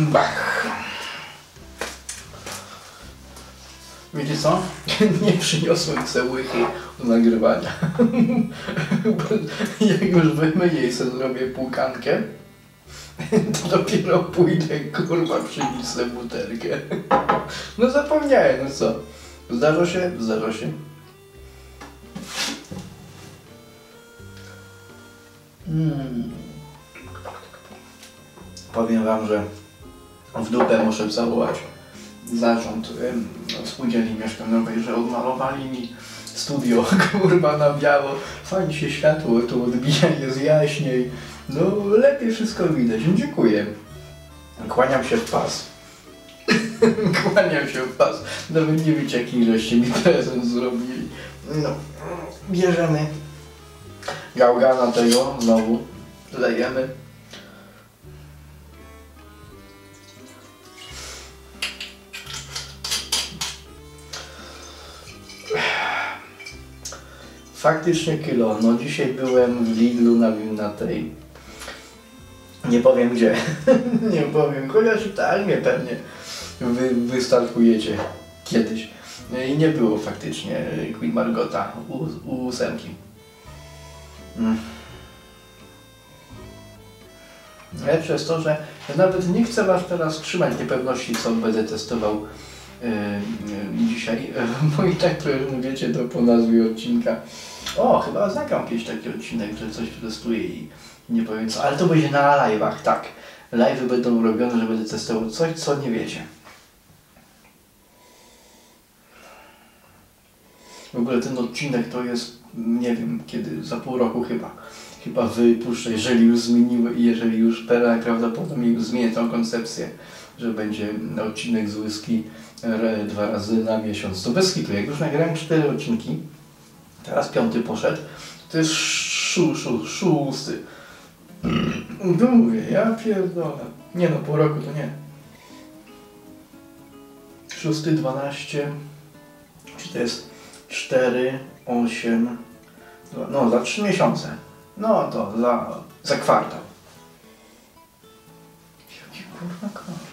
Bach. Wiecie co? Nie przyniosłem cełyki do nagrywania. Jak już wymyję i sobie zrobię płukankę, to dopiero pójdę, kurwa, przynieść sobie butelkę. No zapomniałem, no co? Zdarza się? Zdarza się. Mm. Powiem wam, że w dupę muszę zawołać zarząd em, spółdzielni mieszkaniowej, że odmalowali mi studio, kurwa, na biało. Fajnie się światło tu odbija, jest jaśniej. No, lepiej wszystko widać. Dziękuję. Kłaniam się w pas. Kłaniam się w pas. Nawet nie wiecie, jaki żeście mi prezent zrobili. No, bierzemy gałgana tego, znowu lejemy. Faktycznie kilo. No dzisiaj byłem w Lidlu na, na tej... Nie powiem gdzie. nie powiem. Chociaż i tak mnie pewnie wy, wystartujecie kiedyś. I nie było faktycznie Queen Margota u, u ósemki. Mm. Ale przez to, że nawet nie chcę Was teraz trzymać niepewności, co będę testował dzisiaj, bo i tak wiecie to po nazwie odcinka. O, chyba zagram kiedyś taki odcinek, że coś testuję i nie powiem co, ale to będzie na live'ach, tak. Live'y będą robione, że będę testował coś, co nie wiecie. W ogóle ten odcinek to jest, nie wiem kiedy, za pół roku chyba. Chyba wypuszczę, jeżeli już zmieniły i jeżeli już prawdopodobnie zmienię tą koncepcję, że będzie odcinek z whisky re- dwa razy na miesiąc. To bez hitu, jak już nagrałem cztery odcinki, teraz piąty poszedł, to jest szu, szu, szósty. No mówię, ja pierdolę. Nie no, pół roku to nie. Szósty, dwanaście, czy to jest cztery, osiem, no za trzy miesiące. No to za, za kwartał. Jaki kurwa kwartał?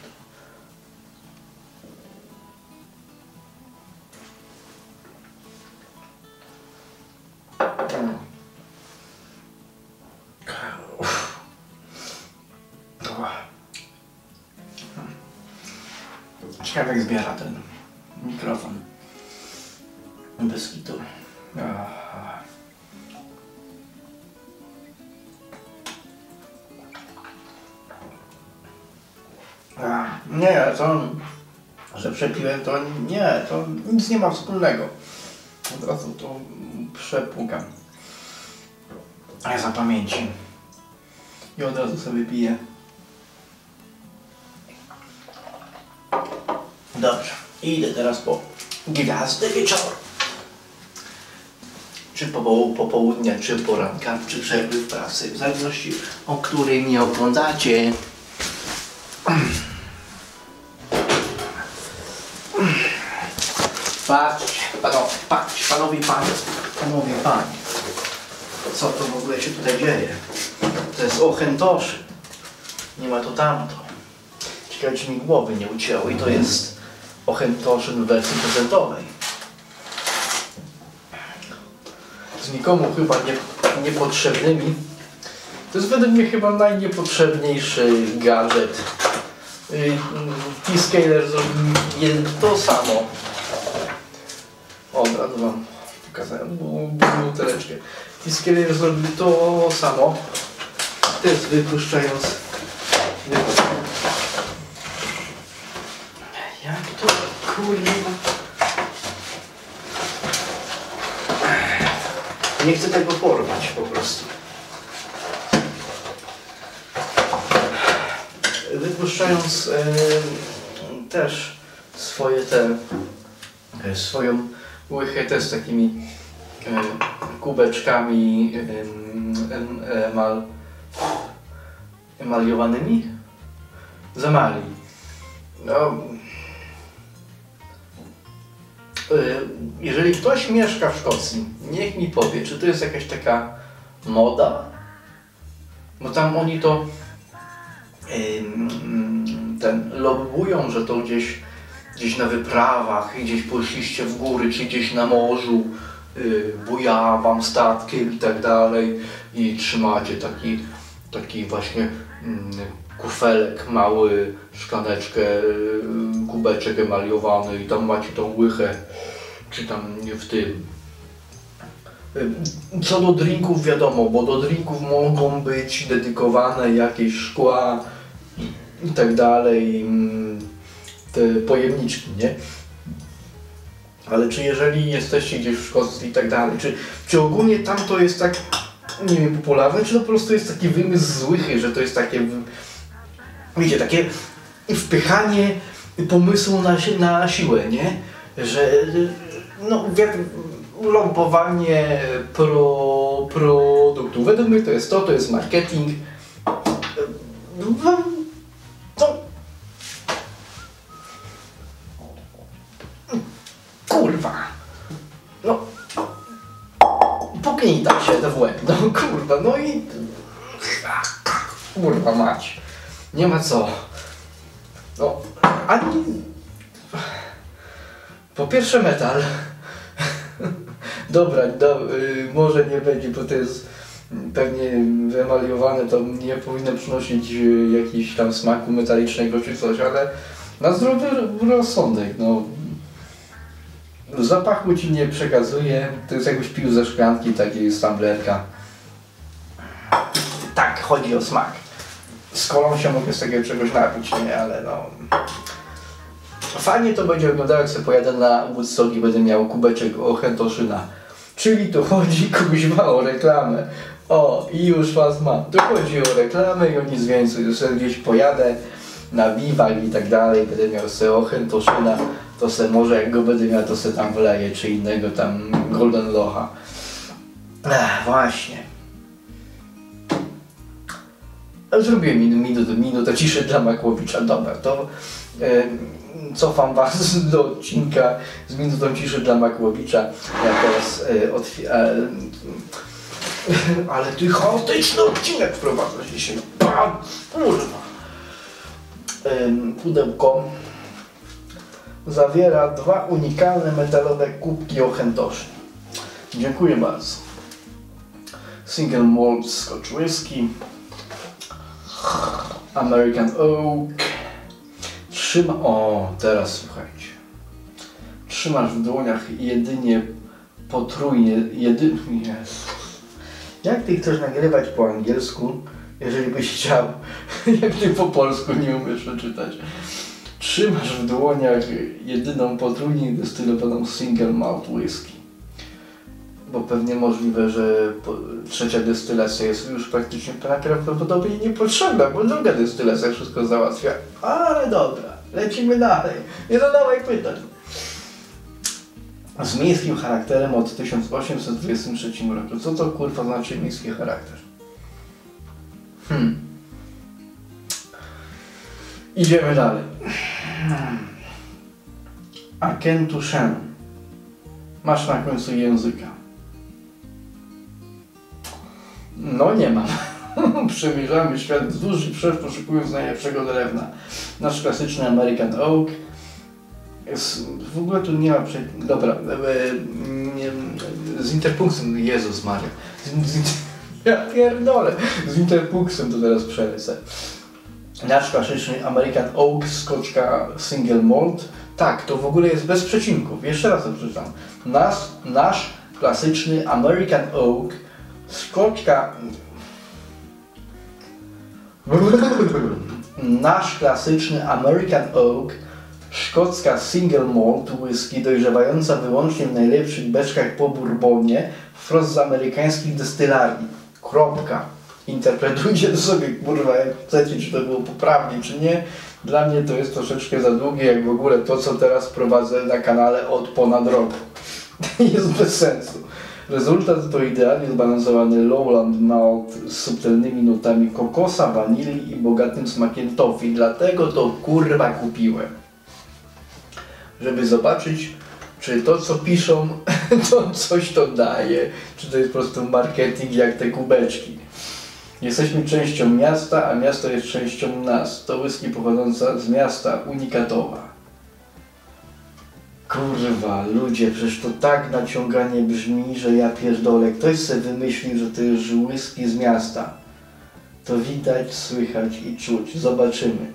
To nie, to nic nie ma wspólnego. Od razu to przepłukam. A za pamięci. I od razu sobie piję. Dobrze, idę teraz po gwiazdę wieczoru. Czy po popołudnia, czy poranka, czy przerwy w pracy, w zależności o której mnie oglądacie. Patrzcie, panowie, patrzcie, panowie i panie, panowie i panie. Co to w ogóle się tutaj dzieje? To jest ochętoszy. Nie ma to tamto. Ciekawe, czy mi głowy nie ucięło i to jest ochętoszyn w wersji prezentowej. Z nikomu chyba nie, niepotrzebnymi. To jest według mnie chyba najniepotrzebniejszy gadżet. Yy, T-Scaler zrobił to samo. Wam pokazałem bu- bu- buteleczkę. T-Scaler zrobił to samo. Też wypuszczając... wypuszczając. Jak to kurwa... Nie chcę tego porwać po prostu. Wypuszczając e, też swoje te, e, swoją łychę też takimi e, kubeczkami em, em, emal, emaliowanymi z emali. No, y, jeżeli ktoś mieszka w Szkocji, niech mi powie, czy to jest jakaś taka moda? Bo tam oni to ten lobują, że to gdzieś, gdzieś na wyprawach, gdzieś poszliście w góry, czy gdzieś na morzu, y, buja wam statkiem i tak dalej i trzymacie taki, taki właśnie mm, kufelek mały, szklaneczkę, y, kubeczek emaliowany i tam macie tą łychę, czy tam w tym. Y, Co do drinków wiadomo, bo do drinków mogą być dedykowane jakieś szkła i tak dalej, mm, te pojemniczki, nie? Ale czy jeżeli jesteście gdzieś w Szkocji i tak dalej, czy, czy ogólnie tam to jest tak, nie wiem, popularne, czy to po prostu jest taki wymysł złychy, że to jest takie, wiecie, takie wpychanie pomysłu na, na siłę, nie? Że, no, lobbowanie pro, produktu. Według mnie to jest to, to jest marketing. No, Kurwa, no i... Kurwa mać. Nie ma co. No, ani... Po pierwsze metal. Dobra, do, y, może nie będzie, bo to jest pewnie wyemaliowane, to nie powinno przynosić y, jakiś tam smaku metalicznego czy coś, ale na zdrowy rozsądek, no. Zapachu ci nie przekazuje, to jest jakbyś pił ze szklanki takiej stamblerka. Chodzi o smak. Z kolą się mogę z takiego czegoś napić, nie, ale no... Fajnie to będzie wyglądało, jak sobie pojadę na Woodstock i będę miał kubeczek Ochentoszyna. Czyli tu chodzi kuźma o reklamę. O, i już was mam. Tu chodzi o reklamę i o nic więcej. Że sobie gdzieś pojadę na biwak i tak dalej, będę miał sobie Ochentoszyna, to se może jak go będę miał, to se tam wleję, czy innego tam Golden Locha. Ech, właśnie. Zrobiłem min, minutę, ciszy dla Makłowicza. Dobra, to e, cofam Was do odcinka z minutą ciszy dla Makłowicza. Ja teraz e, otwi- e, Ale ty chaotyczny odcinek wprowadzasz dzisiaj. Pan, kurwa. Pudełko zawiera dwa unikalne metalowe kubki ochętoszy. Dziękuję bardzo. Single Malt Scotch Whisky. American Oak. Trzyma... O, teraz słuchajcie. Trzymasz w dłoniach jedynie potrójnie, jedynie... Jak ty chcesz nagrywać po angielsku, jeżeli byś chciał, jak ty po polsku nie umiesz przeczytać? Trzymasz w dłoniach jedyną potrójnie destylowaną single malt whisky. Bo pewnie możliwe, że trzecia destylacja jest już praktycznie prawdopodobnie niepotrzebna, bo druga destylacja wszystko załatwia. Ale dobra, lecimy dalej. Nie zadawaj pytań. Z miejskim charakterem od 1823 roku. Co to kurwa znaczy miejski charakter? Hmm. Idziemy dalej. Akentu Shen. Masz na końcu języka. No nie mam. Przemierzamy świat wzdłuż i wszerz poszukując najlepszego drewna. Nasz klasyczny American Oak. W ogóle tu nie ma... Prze... Dobra. E, nie, z interpunktem, Jezus Maria. Z, z, ja pierdolę. Z interpunktem to teraz przelecę. Nasz klasyczny American Oak, skoczka single malt. Tak, to w ogóle jest bez przecinków. Jeszcze raz to przeczytam. Nasz, nasz klasyczny American Oak, skoczka... Nasz klasyczny American Oak, szkocka single malt whisky dojrzewająca wyłącznie w najlepszych beczkach po bourbonie wprost z amerykańskich destylarni. Kropka. Interpretujcie sobie kurwa jak chcecie, czy to było poprawnie, czy nie. Dla mnie to jest troszeczkę za długie, jak w ogóle to, co teraz prowadzę na kanale od ponad roku. jest bez sensu. Rezultat to idealnie zbalansowany lowland malt z subtelnymi nutami kokosa, wanilii i bogatym smakiem toffee. Dlatego to kurwa kupiłem. Żeby zobaczyć, czy to co piszą, to coś to daje, czy to jest po prostu marketing jak te kubeczki. Jesteśmy częścią miasta, a miasto jest częścią nas. To whisky pochodząca z miasta, unikatowa. Kurwa, ludzie, przecież to tak naciąganie brzmi, że ja pierdolę. Ktoś sobie wymyślił, że to jest whisky z miasta. To widać, słychać i czuć. Zobaczymy.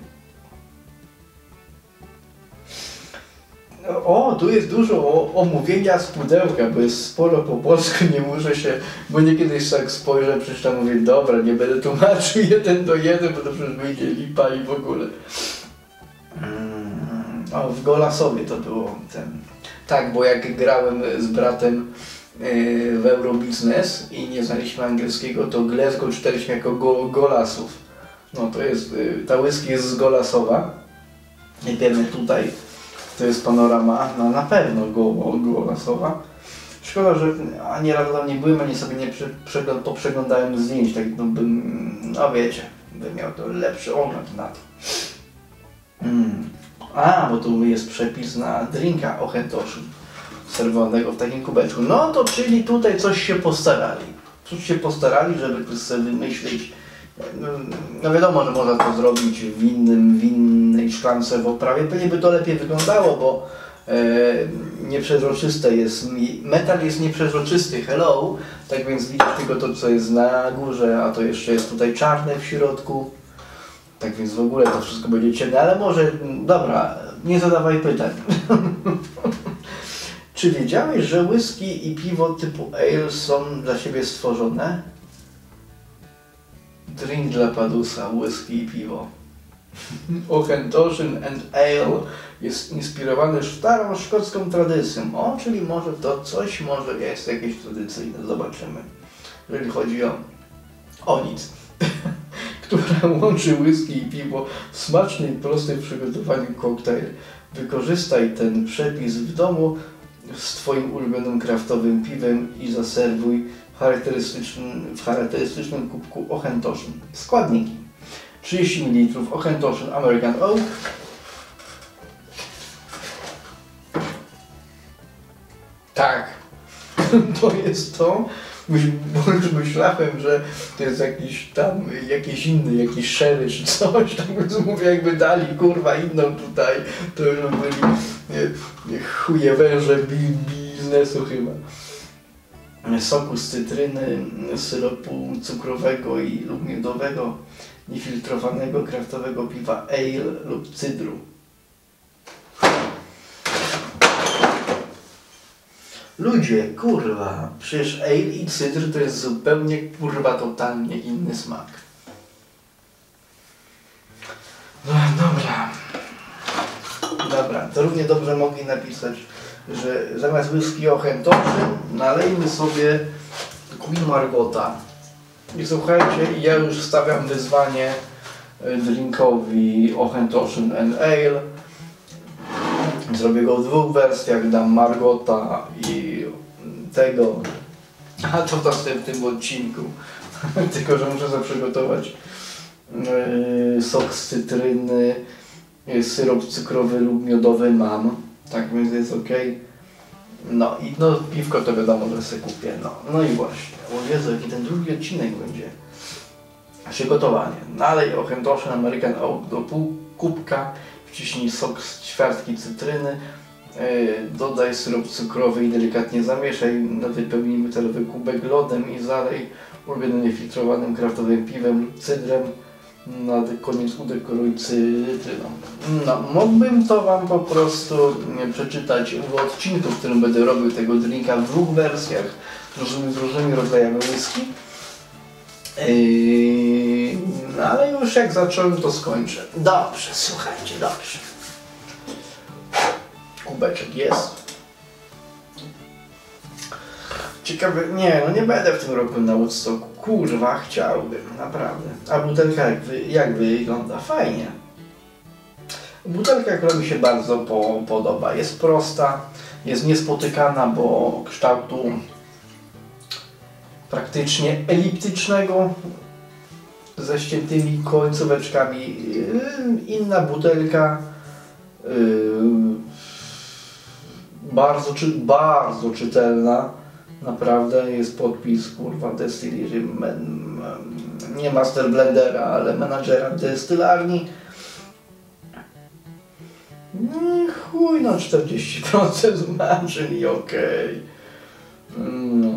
O, tu jest dużo omówienia z pudełka, bo jest sporo po polsku, nie muszę się, bo niekiedy tak spojrzę, przeczytam, mówię, dobra, nie będę tłumaczył jeden do jeden, bo to przecież wyjdzie lipa i w ogóle. O, w Golasowie to było ten. Tak, bo jak grałem z bratem yy, w Eurobiznes i nie znaliśmy angielskiego, to Glasgow czytaliśmy jako go, Golasów. No to jest, yy, ta whisky jest z Golasowa. Nie wiemy tutaj to jest panorama, no na pewno Golasowa. Szkoda, że ani razu tam nie byłem, ani sobie nie przegląd, poprzeglądałem zdjęć, tak no bym, no wiecie, bym miał to lepszy ogląd na to. Mm. A, bo tu jest przepis na drinka Ochentoszu serwowanego w takim kubeczku. No to czyli tutaj coś się postarali. Coś się postarali, żeby sobie wymyślić no, wiadomo, że można to zrobić w innym, w innej szklance w oprawie. Pewnie by to lepiej wyglądało, bo e, nieprzezroczyste jest, metal jest nieprzezroczysty, hello, tak więc widać tylko to, co jest na górze, a to jeszcze jest tutaj czarne w środku. Tak więc w ogóle to wszystko będzie ciemne, ale może, dobra, nie zadawaj pytań. Czy wiedziałeś, że whisky i piwo typu ale są dla siebie stworzone? Drink dla Padusa, whisky i piwo. Ochentoshin and Ale jest inspirowany starą szkocką tradycją. O, czyli może to coś może jest jakieś tradycyjne. Zobaczymy. Jeżeli chodzi o, o nic. która łączy whisky i piwo w smaczny i prosty w przygotowaniu koktajl. Wykorzystaj ten przepis w domu z Twoim ulubionym kraftowym piwem i zaserwuj charakterystycznym, w charakterystycznym kubku Ochentoszyn. Składniki. 30 ml Ochentoszyn American Oak, Tak, to jest to. Myślałem, że to jest jakiś tam, jakiś inny, jakiś sherry czy coś. Tak więc mówię, jakby dali kurwa inną tutaj, to już byli nie, chuje węże biznesu chyba soku z cytryny, syropu cukrowego i lub miodowego, niefiltrowanego kraftowego piwa ale lub cydru. Ludzie, kurwa, przecież ale i cydr to jest zupełnie, kurwa, totalnie inny smak. No, dobra. Dobra, to równie dobrze mogli napisać że zamiast whisky ochętoszy nalejmy sobie Queen Margota. I słuchajcie, ja już stawiam wyzwanie e, drinkowi Ochentoshin and Ale. Zrobię go w dwóch wersjach, dam Margota i tego. A to w następnym odcinku. Tylko, że muszę sobie przygotować yy, sok z cytryny, yy, syrop cukrowy lub miodowy mam tak, więc jest ok. No i no, piwko to wiadomo, że sobie kupię. No, no i właśnie. O Jezu, jaki ten drugi odcinek będzie. Przygotowanie. Nalej ochętoszy American Oak do pół kubka. Wciśnij sok z ćwiartki cytryny. Yy, dodaj syrop cukrowy i delikatnie zamieszaj. Na wypełnij metalowy kubek lodem i zalej ulubionym niefiltrowanym kraftowym piwem cydrem na koniec udekoruj cytryną. No, mógłbym to Wam po prostu przeczytać w odcinku, w którym będę robił tego drinka w dwóch wersjach z różnymi, z różnymi rodzajami whisky. Yy, no, ale już jak zacząłem, to skończę. Dobrze, słuchajcie, dobrze. Kubeczek jest. Ciekawe, nie, no nie będę w tym roku na Woodstocku. Kurwa, chciałbym, naprawdę. A butelka jak, wy, jak wygląda? Fajnie. Butelka, która mi się bardzo po, podoba. Jest prosta, jest niespotykana, bo kształtu praktycznie eliptycznego ze ściętymi końcóweczkami. Inna butelka yy, Bardzo, czy, bardzo czytelna. Naprawdę jest podpis, kurwa, Destillery, men, nie Master Blendera, ale menadżera destylarni. No, chuj, no 40% margin i okej. No,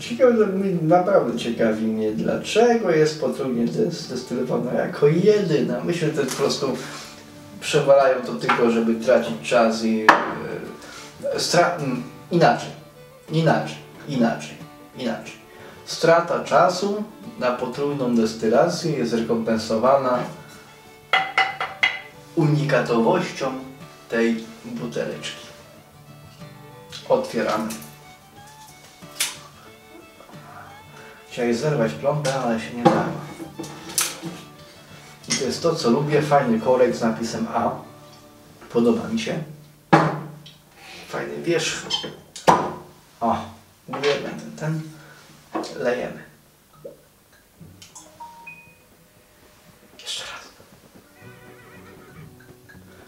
ciekawe, naprawdę ciekawi mnie, dlaczego jest potrójnie zdestylowana jako jedyna. Myślę, że po prostu przewalają to tylko, żeby tracić czas i... Yy, stra- inaczej, inaczej, inaczej, inaczej. Strata czasu na potrójną destylację jest rekompensowana unikatowością tej buteleczki. Otwieramy. Chciałeś zerwać plombę, ale się nie dało. I to jest to, co lubię. Fajny korek z napisem A. Podoba mi się. Fajny wierzch. O, jeden, ten, ten. Lejemy. Jeszcze raz.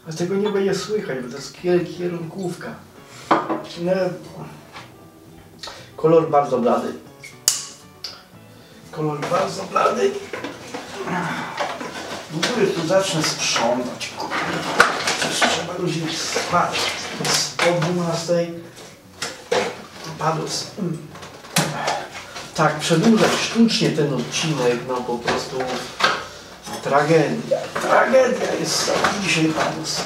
A tego nie będzie słychać, bo to jest kier kierunkówka. Kolor bardzo blady. Kolor bardzo blady. W tu zacznę sprzątać. Przecież trzeba ludzi spać. Po 12 padł. Tak, przedłużać sztucznie ten odcinek, no po prostu tragedia. Tragedia jest dzisiaj padus.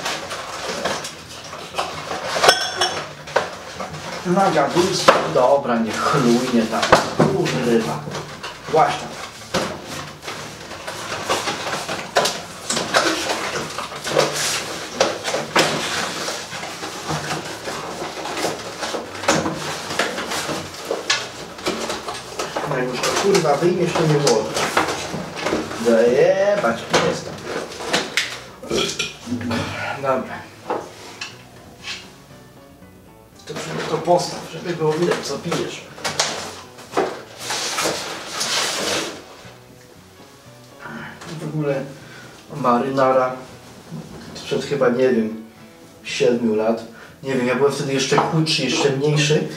Na gadulstwo, dobra, nie chlujnie tak. Kurwa. Właśnie. No już to kurwa wyjmiesz to nie było. Zajebać jestem. Dobra. To, to postaw, żeby było widać co pijesz. Ogóle marynara sprzed chyba nie wiem 7 lat. Nie wiem, ja byłem wtedy jeszcze chudszy, jeszcze mniejszy.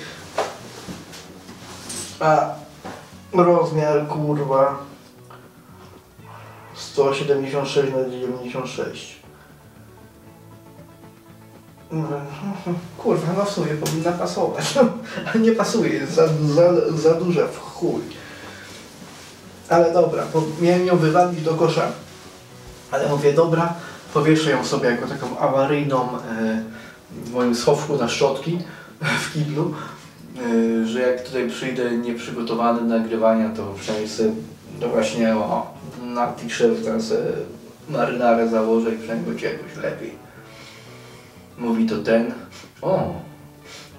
A rozmiar kurwa 176 na 96. Kurwa, no w sumie powinna pasować. No, nie pasuje, za, za, za duża w chuj. Ale dobra, miałem ją wywalić do kosza. Ale mówię, dobra, powieszę ją sobie jako taką awaryjną e, w moim schowku na szczotki w kiblu, e, że jak tutaj przyjdę nieprzygotowany do nagrywania, to przynajmniej sobie to właśnie o, na t-shirt marynarę założę i przynajmniej będzie jakoś lepiej. Mówi to ten, o,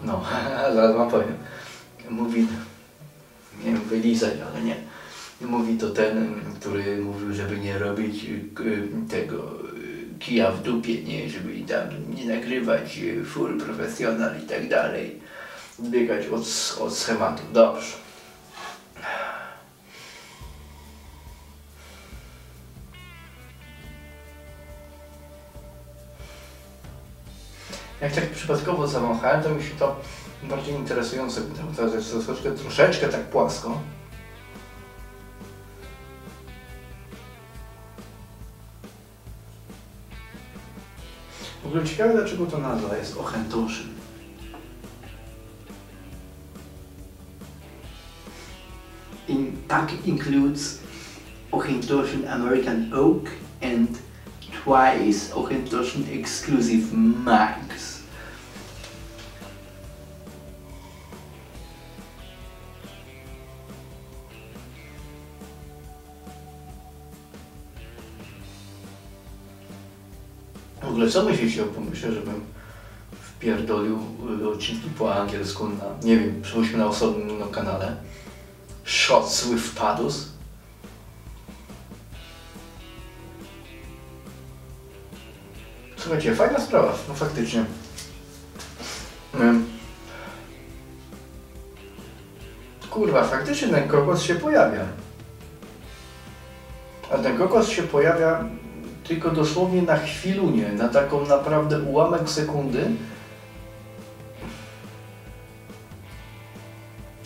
no, zaraz wam powiem. Mówi, nie wiem, wylizać, ale nie. Mówi to ten, który mówił, żeby nie robić y, tego y, kija w dupie, nie, żeby tam nie nagrywać y, full profesjonal i tak dalej. Biegać od, od schematu. Dobrze. Jak tak przypadkowo zawąchałem, to mi się to bardziej interesujące wydało. Teraz jest troszeczkę, troszeczkę tak płasko. Ogóle ciekawe, dlaczego to nazwa jest Ochentoszyn. In pack includes Ochentoszyn American Oak and twice Ochentoszyn exclusive mugs. Ogóle co myślicie o pomyśle, żebym wpierdolił y, odcinki po angielsku na, nie wiem, przypuśćmy na osobnym no, kanale Shots with Padus? Słuchajcie, fajna sprawa, no faktycznie. Kurwa, faktycznie ten kokos się pojawia. A ten kokos się pojawia tylko dosłownie na chwilunię, na taką naprawdę ułamek sekundy,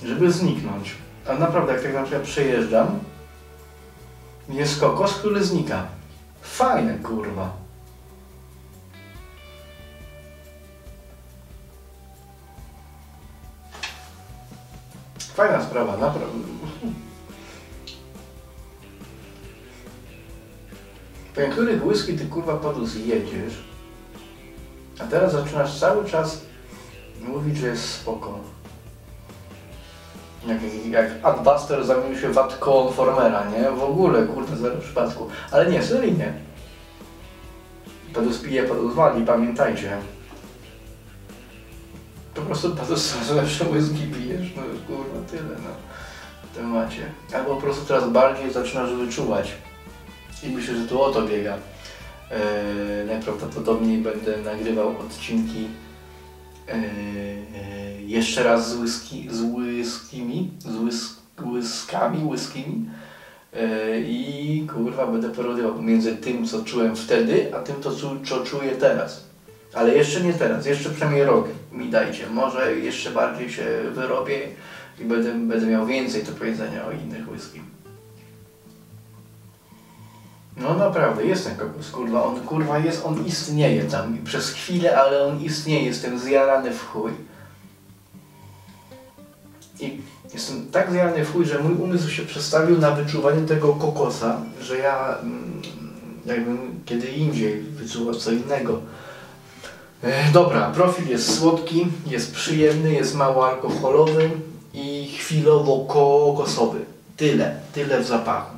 żeby zniknąć. A naprawdę, jak tak na przykład przejeżdżam, jest kokos, który znika. Fajne, kurwa. Fajna sprawa, naprawdę. Niektórych whisky ty kurwa podus jedziesz, a teraz zaczynasz cały czas mówić, że jest spoko. Jak, jak Adbuster zamienił się w Adconformera, nie? W ogóle, kurde, zero przypadku. Ale nie, seryjnie. Pedus pije, pedus wali, pamiętajcie. Po prostu pedus lepsze whisky pijesz, no kurwa, tyle, no. W temacie. Albo po prostu teraz bardziej zaczynasz wyczuwać. I myślę, że tu o to biega. Eee, najprawdopodobniej będę nagrywał odcinki eee, jeszcze raz z, whisky, z whiskimi, z whisk, whiskami, whiskimi eee, i kurwa będę porównywał między tym, co czułem wtedy, a tym, co, co czuję teraz. Ale jeszcze nie teraz, jeszcze przynajmniej rok mi dajcie. Może jeszcze bardziej się wyrobię i będę, będę miał więcej do powiedzenia o innych whisky. No naprawdę, jest ten kokos, kurwa, on kurwa jest, on istnieje tam przez chwilę, ale on istnieje, jestem zjarany w chuj. I jestem tak zjarany w chuj, że mój umysł się przestawił na wyczuwanie tego kokosa, że ja mm, jakbym kiedy indziej wyczuwał co innego. E, dobra, profil jest słodki, jest przyjemny, jest mało alkoholowy i chwilowo kokosowy. Tyle, tyle w zapachu.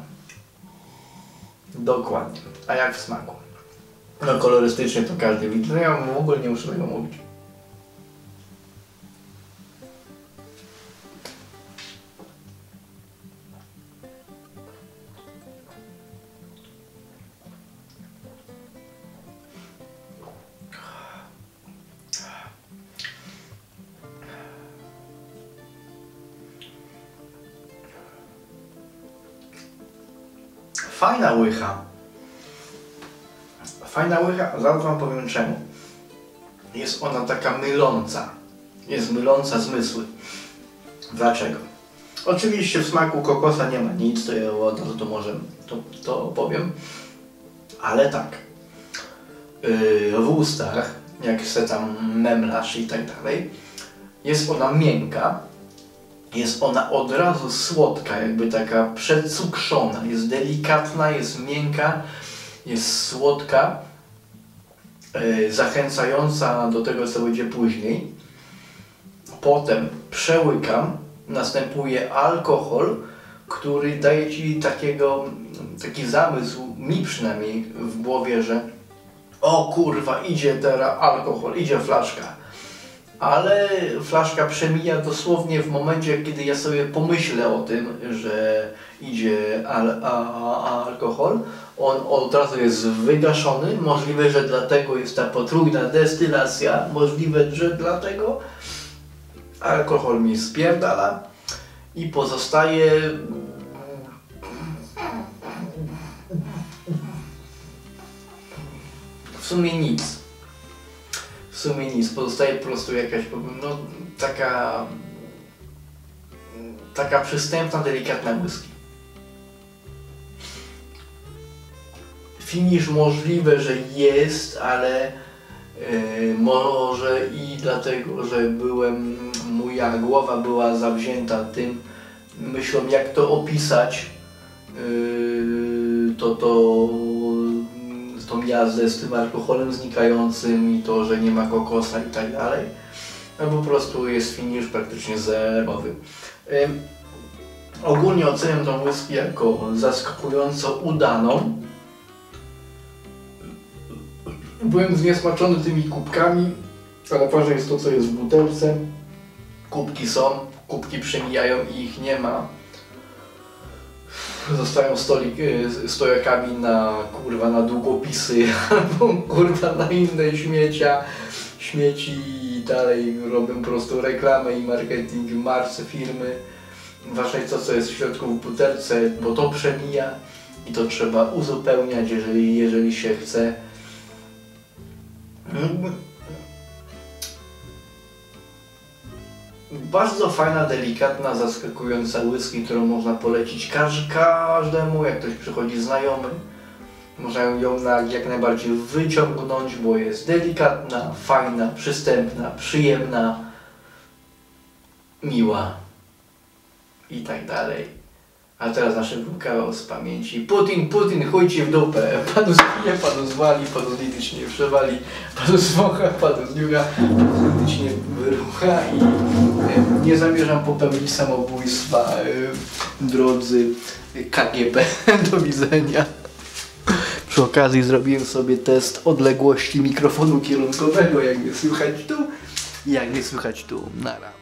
Dokładnie. A jak w smaku? No kolorystycznie to każdy widzi. No ja w ogóle nie muszę tego mówić. Łycha. Fajna łycha, zaraz wam powiem czemu. Jest ona taka myląca. Jest myląca zmysły. Dlaczego? Oczywiście w smaku kokosa nie ma nic, to ja od razu to może to, to opowiem. Ale tak. Yy, w ustach, jak se tam memlasz i tak dalej, jest ona miękka, jest ona od razu słodka, jakby taka przecukrzona, jest delikatna, jest miękka, jest słodka, yy, zachęcająca do tego, co będzie później. Potem przełykam, następuje alkohol, który daje Ci takiego, taki zamysł, mi przynajmniej w głowie, że o kurwa, idzie teraz alkohol, idzie flaszka ale flaszka przemija dosłownie w momencie, kiedy ja sobie pomyślę o tym, że idzie al, alkohol. On od razu jest wygaszony. Możliwe, że dlatego jest ta potrójna destylacja. Możliwe, że dlatego alkohol mi spierdala i pozostaje w sumie nic w sumie nic, pozostaje po prostu jakaś no, taka taka przystępna, delikatna whisky. Finish możliwe, że jest, ale yy, może i dlatego, że byłem, moja głowa była zawzięta tym myślą jak to opisać, yy, to to tą jazdę z tym alkoholem znikającym i to, że nie ma kokosa i tak dalej. No po prostu jest finisz praktycznie zerowy. Ym, ogólnie oceniam tą whisky jako zaskakująco udaną. Byłem zniesmaczony tymi kubkami, ale ważne jest to, co jest w butelce. Kubki są, kubki przemijają i ich nie ma zostają stolik, y, stojakami na kurwa na długopisy albo kurwa na inne śmiecia, śmieci i dalej robią po prostu reklamę i marketing marce firmy. Jest to, co jest w środku w butelce, bo to przemija i to trzeba uzupełniać, jeżeli, jeżeli się chce. Bardzo fajna, delikatna, zaskakująca whisky, którą można polecić każ każdemu, jak ktoś przychodzi znajomy. Można ją jak najbardziej wyciągnąć, bo jest delikatna, fajna, przystępna, przyjemna, miła i tak dalej. A teraz nasz kawał z pamięci. Putin, Putin, chuj ci w dupę. Panu zginie, panu zwali, panu litycznie przewali, panu zmocha, panu zniucha, panu litycznie wyrucha i e, nie zamierzam popełnić samobójstwa, e, drodzy KGB. Do widzenia. Przy okazji zrobiłem sobie test odległości mikrofonu kierunkowego, jak mnie słychać tu, jak mnie słychać tu. Nara.